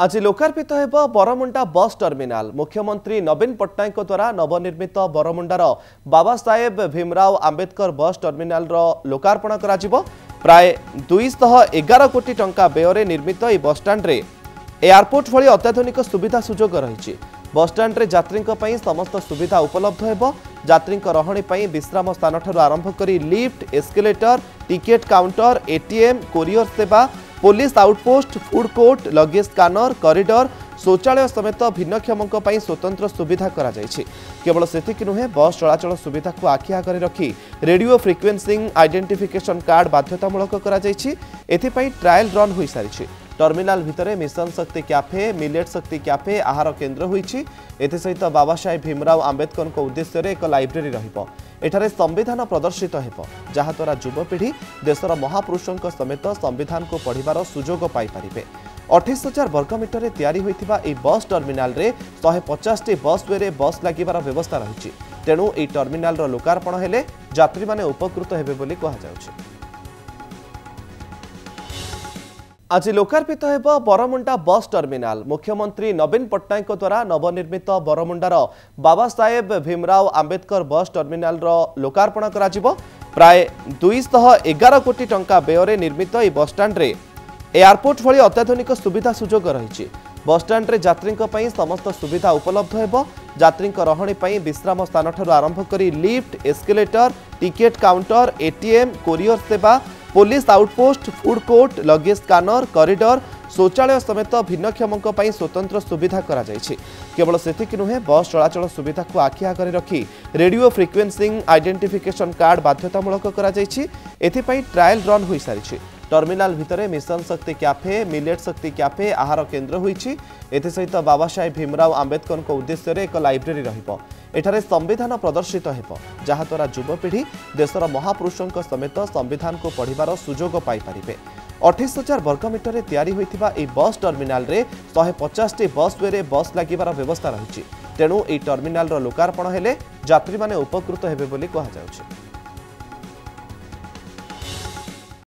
ଆଜି ଲୋକାର୍ପିତ ହେବ ବରମୁଣ୍ଡା ବସ୍ ଟର୍ମିନାଲ ମୁଖ୍ୟମନ୍ତ୍ରୀ ନବୀନ ପଟ୍ଟନାୟକଙ୍କ ଦ୍ୱାରା ନବନିର୍ମିତ ବରମୁଣ୍ଡାର ବାବାସାହେବ ଭୀମରାଓ ଆମ୍ବେଦକର ବସ୍ ଟର୍ମିନାଲର ଲୋକାର୍ପଣ କରାଯିବ ପ୍ରାୟ ଦୁଇଶହ ଏଗାର କୋଟି ଟଙ୍କା ବ୍ୟୟରେ ନିର୍ମିତ ଏହି ବସ୍ଷ୍ଟାଣ୍ଡରେ ଏୟାରପୋର୍ଟ ଭଳି ଅତ୍ୟାଧୁନିକ ସୁବିଧା ସୁଯୋଗ ରହିଛି ବସ୍ଷ୍ଟାଣ୍ଡରେ ଯାତ୍ରୀଙ୍କ ପାଇଁ ସମସ୍ତ ସୁବିଧା ଉପଲବ୍ଧ ହେବ ଯାତ୍ରୀଙ୍କ ରହଣି ପାଇଁ ବିଶ୍ରାମ ସ୍ଥାନଠାରୁ ଆରମ୍ଭ କରି lift escalator ticket counter ATM courier ସେବା police outpost food court luggage scanner corridor ଶୌଚାଳୟ ସମେତ ଭିନ୍ନକ୍ଷମଙ୍କ ପାଇଁ ସ୍ୱତନ୍ତ୍ର ସୁବିଧା କରାଯାଇଛି କେବଳ ସେତିକି ନୁହେଁ ବସ୍ ଚଳାଚଳ ସୁବିଧାକୁ ଆଖି ଆଗରେ ରଖି ରେଡିଓ ଫ୍ରିକ୍ୱେନ୍ସିଂ ଆଇଡେଣ୍ଟିଫିକେସନ କାର୍ଡ ବାଧ୍ୟତାମୂଳକ କରାଯାଇଛି ଏଥିପାଇଁ ଟ୍ରାଏଲ ରନ୍ ହୋଇସାରିଛି ଟର୍ମିନାଲ ଭିତରେ mission Shakti cafe millet Shakti cafe ଆହାର କେନ୍ଦ୍ର ହୋଇଛି ଏଥିସହିତ ବାବାସାହେବ ଭୀମରାଓ ଆମ୍ବେଦକରଙ୍କ ଉଦ୍ଦେଶ୍ୟରେ ଏକ ଲାଇବ୍ରେରୀ ରହିବ ଏଠାରେ ସମ୍ବିଧାନ ପ୍ରଦର୍ଶିତ ହେବ ଯାହାଦ୍ୱାରା ଯୁବପିଢ଼ି ଦେଶର ମହାପୁରୁଷଙ୍କ ସମେତ ସମ୍ବିଧାନକୁ ପଢ଼ିବାର ସୁଯୋଗ ପାଇପାରିବେ ଅଠେଇଶ ହଜାର ବର୍ଗମିଟରରେ ତିଆରି ହୋଇଥିବା ଏହି ବସ୍ ଟର୍ମିନାଲରେ ଶହେ ପଚାଶଟି ବସ୍ୱେରେ ବସ୍ ଲାଗିବାର ବ୍ୟବସ୍ଥା ରହିଛି ତେଣୁ ଏହି ଟର୍ମିନାଲର ଲୋକାର୍ପଣ ହେଲେ ଯାତ୍ରୀମାନେ ଉପକୃତ ହେବେ ବୋଲି କୁହାଯାଉଛି আজি লোকার্পিত হব বরমুন্ডা বস টর্মিনাল মুখ্যমন্ত্রী নবীন পট্টনাক দ্বারা নবনির্মিত বরমুন্ডার বাবা সাহেব ভীমরাও আম্বেদকর বস টর্মিনালর লোকার্পণ করা প্রায় দুইশহ এগার কোটি টঙ্কা ব্যয়ের নির্মিত এই বসষ্টাণ্ডে এয়ারপোর্ট ভি অত্যাধুনিক সুবিধা সুযোগ রয়েছে বসষ্টাণ্ডে যাত্রী সমস্ত সুবিধা উপলব্ধ হব যাত্রী রহণী বিশ্রাম স্থান ঠার আরম্ভ করে lift escalator ticket counter ATM courier সেবা police outpost food court luggage scanner corridor ଶୌଚାଳୟ ସମେତ ଭିନ୍ନକ୍ଷମଙ୍କ ପାଇଁ ସ୍ୱତନ୍ତ୍ର ସୁବିଧା କରାଯାଇଛି କେବଳ ସେତିକି ନୁହେଁ ବସ୍ ଚଳାଚଳ ସୁବିଧାକୁ ଆଖି ଆଗରେ ରଖି ରେଡିଓ ଫ୍ରିକ୍ୱେନ୍ସିଂ ଆଇଡେଣ୍ଟିଫିକେସନ କାର୍ଡ ବାଧ୍ୟତାମୂଳକ କରାଯାଇଛି ଏଥିପାଇଁ ଟ୍ରାଏଲ ରନ୍ ହୋଇସାରିଛି ଟର୍ମିନାଲ ଭିତରେ mission Shakti cafe millet Shakti cafe ଆହାର କେନ୍ଦ୍ର ହୋଇଛି ଏଥିସହିତ ବାବା ସାହେବ ଭୀମରାଓ ଆମ୍ବେଦକରଙ୍କ ଉଦ୍ଦେଶ୍ୟରେ ଏକ ଲାଇବ୍ରେରୀ ରହିବ ଏଠାରେ ସମ୍ବିଧାନ ପ୍ରଦର୍ଶିତ ହେବ ଯାହାଦ୍ୱାରା ଯୁବପିଢ଼ି ଦେଶର ମହାପୁରୁଷଙ୍କ ସମେତ ସମ୍ବିଧାନକୁ ପଢ଼ିବାର ସୁଯୋଗ ପାଇପାରିବେ ଅଠେଇଶ ହଜାର ବର୍ଗମିଟରରେ ତିଆରି ହୋଇଥିବା ଏହି ବସ୍ ଟର୍ମିନାଲରେ ଶହେ ପଚାଶଟି ବସ୍ୱେରେ ବସ୍ ଲାଗିବାର ବ୍ୟବସ୍ଥା ରହିଛି ତେଣୁ ଏହି ଟର୍ମିନାଲର ଲୋକାର୍ପଣ ହେଲେ ଯାତ୍ରୀମାନେ ଉପକୃତ ହେବେ ବୋଲି କୁହାଯାଉଛି